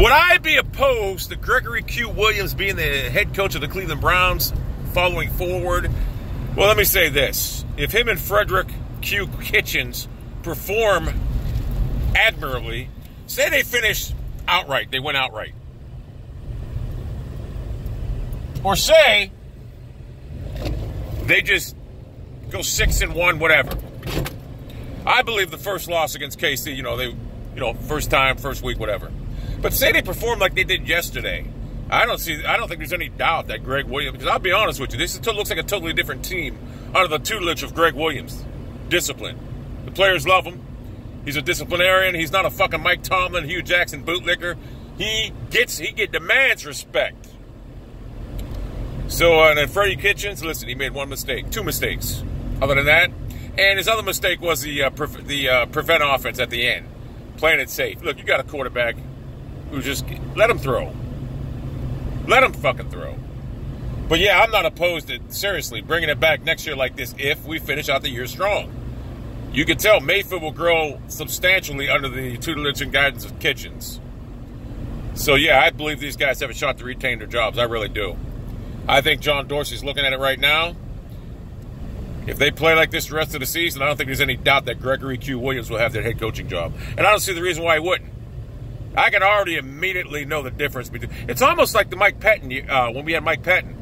Would I be opposed to Gregory Q. Williams being the head coach of the Cleveland Browns following forward? Well, let me say this. If him and Frederick Q. Kitchens perform admirably, say they finish outright, they win outright. Or say they just go six and one, whatever. I believe the first loss against KC, you know, they, you know, first time, first week, whatever. But say they perform like they did yesterday. I don't see. I don't think there's any doubt that Greg Williams. Because I'll be honest with you, this is, looks like a totally different team under the tutelage of Greg Williams. Discipline. The players love him. He's a disciplinarian. He's not a fucking Mike Tomlin, Hue Jackson bootlicker. He gets. He get demands respect. So, uh, and then Freddie Kitchens, listen, he made one mistake, two mistakes. Other than that, and his other mistake was the uh, the uh, prevent offense at the end, playing it safe. Look, you got a quarterback who just let him throw, let him fucking throw. But yeah, I'm not opposed to seriously bringing it back next year like this if we finish out the year strong. You can tell Mayfield will grow substantially under the tutelage and guidance of Kitchens. So yeah, I believe these guys have a shot to retain their jobs. I really do. I think John Dorsey's looking at it right now. If they play like this the rest of the season, I don't think there's any doubt that Gregory Q. Williams will have that head coaching job. And I don't see the reason why he wouldn't. I can already immediately know the difference between. It's almost like the Mike Pettine uh, when we had Mike Pettine.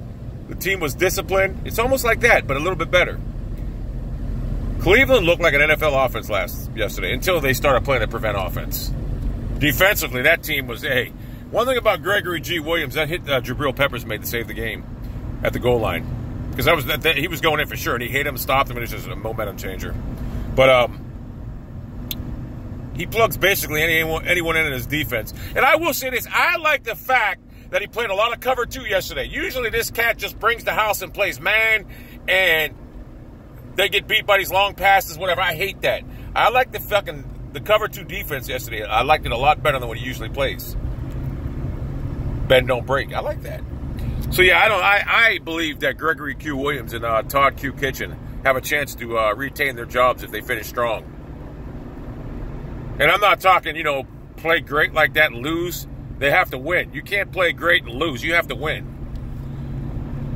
The team was disciplined. It's almost like that, but a little bit better. Cleveland looked like an NFL offense last yesterday until they started playing a prevent offense. Defensively, that team was hey. One thing about Gregory G. Williams, that hit uh, Jabril Peppers made to save the game at the goal line because that was that, that, he was going in for sure, and he hit him, stopped him, and it's just a momentum changer. But um, he plugs basically anyone anyone in his defense. And I will say this: I like the fact that he played a lot of cover two yesterday. Usually, this cat just brings the house and plays man, and they get beat by these long passes, whatever. I hate that. I like the fucking the cover two defense yesterday. I liked it a lot better than what he usually plays. Bend don't break. I like that. So yeah, I don't. I, I believe that Gregory Q. Williams and uh, Todd Q. Kitchen have a chance to uh, retain their jobs if they finish strong. And I'm not talking, you know, play great like that and lose. They have to win. You can't play great and lose. You have to win.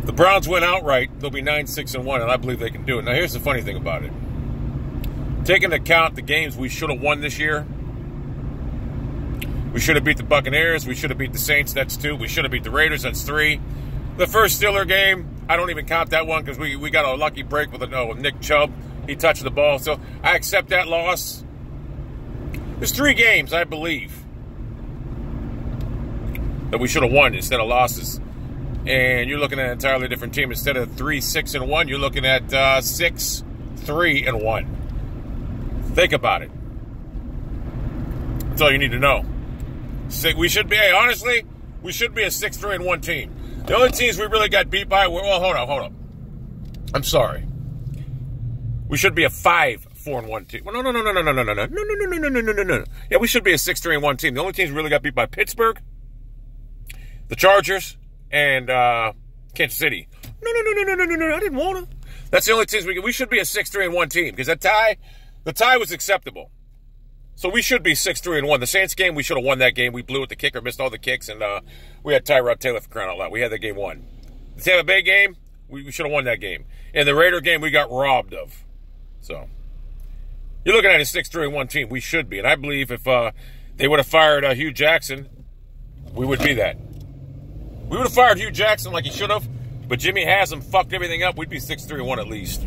The Browns win outright. They'll be nine six and one, and I believe they can do it. Now, here's the funny thing about it. Taking into account the games we should have won this year, we should have beat the Buccaneers. We should have beat the Saints. That's two. We should have beat the Raiders. That's three. The first Steeler game, I don't even count that one because we, we got a lucky break with, a, no, Nick Chubb. He touched the ball. So I accept that loss. There's three games, I believe, that we should have won instead of losses. And you're looking at an entirely different team. Instead of three, six, and one, you're looking at uh, six, three, and one. Think about it. That's all you need to know. We should be, hey, honestly, we should be a six, three, and one team. The only teams we really got beat by were, well, hold on, hold on. I'm sorry. We should be a five, four, and one team. Well, no, no, no, no, no, no, no, no, no, no, no, no, no, no, no, no, no. Yeah, we should be a six, three, and one team. The only teams really got beat by Pittsburgh, the Chargers, and uh, Kansas City. No, no, no, no, no, no, no, no. I didn't want to. That's the only teams we we should be a six, three, and one team because that tie, the tie was acceptable. So we should be six three and one. The Saints game, we should have won that game. We blew at the kicker, missed all the kicks, and uh, we had Tyrod Taylor for crying out loud. We had that game won. The Tampa Bay game, we, we should have won that game. And the Raider game, we got robbed of. So you're looking at a 6 3 1 team. We should be, and I believe if uh, they would have fired uh, Hue Jackson, we would be that. We would have fired Hue Jackson like he should have, but Jimmy has Haslam fucked everything up. We'd be 6 3 1 at least.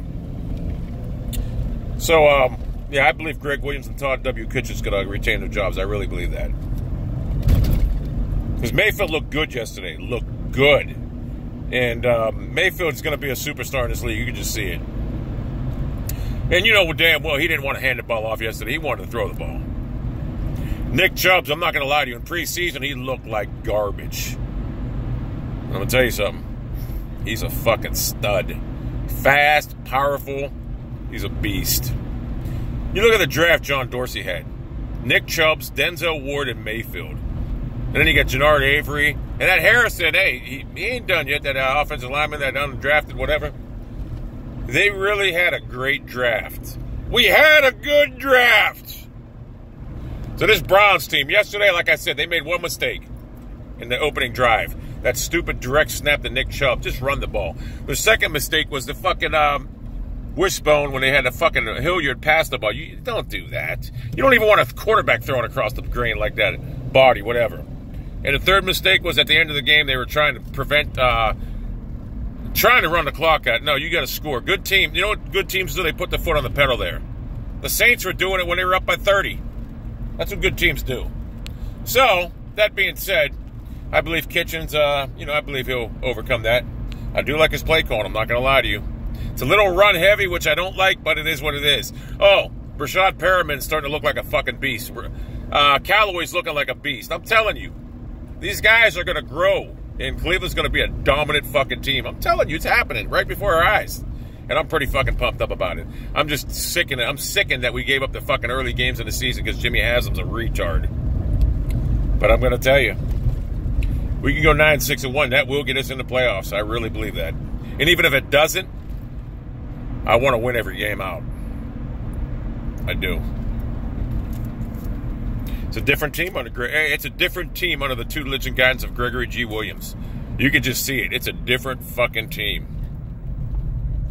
So um, yeah, I believe Greg Williams and Todd W. Kitchen's going to retain their jobs. I really believe that. Because Mayfield looked good yesterday. Looked good. And um, Mayfield's going to be a superstar in this league. You can just see it. And you know damn well he didn't want to hand the ball off yesterday. He wanted to throw the ball. Nick Chubbs, I'm not going to lie to you, in preseason he looked like garbage. I'm going to tell you something. He's a fucking stud. Fast, powerful. He's a beast. You look at the draft John Dorsey had Nick Chubbs, Denzel Ward, and Mayfield. And then you got Genard Avery. And that Harrison, hey, he, he ain't done yet, that uh, offensive lineman, that undrafted, whatever. They really had a great draft. We had a good draft. So this Browns team, yesterday, like I said, they made one mistake in the opening drive. That stupid direct snap to Nick Chubb. Just run the ball. The second mistake was the fucking um, wishbone when they had the fucking Hilliard pass the ball. You don't do that. You don't even want a quarterback throwing across the green like that. Body, whatever. And the third mistake was at the end of the game, they were trying to prevent, uh, trying to run the clock out. No, you got to score. Good team. You know what good teams do? They put the foot on the pedal there. The Saints were doing it when they were up by 30. That's what good teams do. So, that being said, I believe Kitchens, uh, you know, I believe he'll overcome that. I do like his play call, I'm not going to lie to you. It's a little run heavy, which I don't like, but it is what it is. Oh, Breshad Perriman's starting to look like a fucking beast. Uh, Callaway's looking like a beast. I'm telling you, these guys are going to grow, and Cleveland's going to be a dominant fucking team. I'm telling you, it's happening right before our eyes and I'm pretty fucking pumped up about it. I'm just sickened. I'm sickened that we gave up the fucking early games in the season because Jimmy Haslam's a retard. But I'm gonna tell you, we can go nine, six, and one. That will get us in the playoffs. I really believe that. And even if it doesn't, I want to win every game out. I do. It's a different team under It's a different team under the tutelage and guidance of Gregory G. Williams. You can just see it. It's a different fucking team.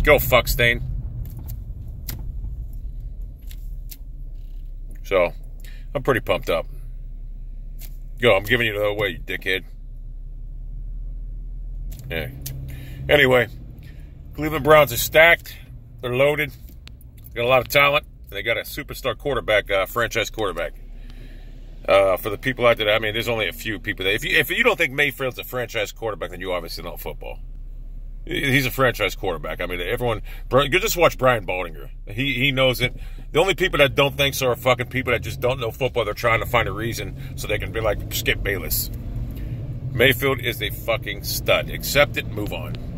Go, fuck stain. So, I'm pretty pumped up. Go, I'm giving you the way, you dickhead. Yeah. Anyway, Cleveland Browns are stacked. They're loaded. Got a lot of talent. They got a superstar quarterback, uh, franchise quarterback. Uh, for the people out there, I mean, there's only a few people. That, if you if you don't think Mayfield's a franchise quarterback, then you obviously don't football. He's a franchise quarterback. I mean, everyone. You just watch Brian Baldinger. He he knows it. The only people that don't think so are fucking people that just don't know football. They're trying to find a reason so they can be like Skip Bayless. Mayfield is a fucking stud. Accept it. Move on.